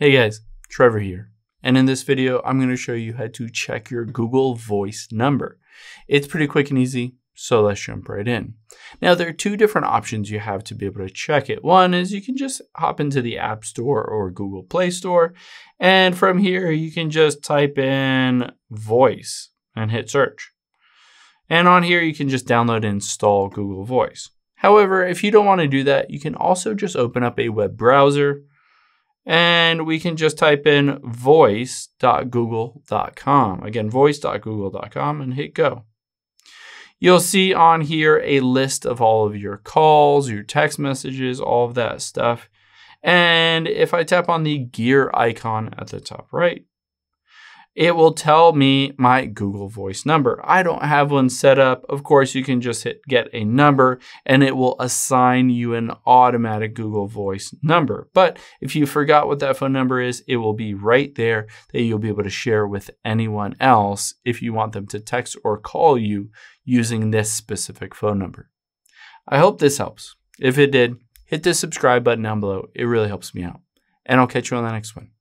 Hey guys, Trevor here. And in this video, I'm going to show you how to check your Google Voice number. It's pretty quick and easy, so let's jump right in. Now, there are two different options you have to be able to check it. One is you can just hop into the App Store or Google Play Store, and from here, you can just type in voice and hit search. And on here, you can just download and install Google Voice. However, if you don't want to do that, you can also just open up a web browser and we can just type in voice.google.com. Again, voice.google.com and hit go. You'll see on here a list of all of your calls, your text messages, all of that stuff. And if I tap on the gear icon at the top right, it will tell me my Google Voice number. I don't have one set up. Of course, you can just hit get a number and it will assign you an automatic Google Voice number. But if you forgot what that phone number is, it will be right there that you'll be able to share with anyone else if you want them to text or call you using this specific phone number. I hope this helps. If it did, hit the subscribe button down below. It really helps me out. And I'll catch you on the next one.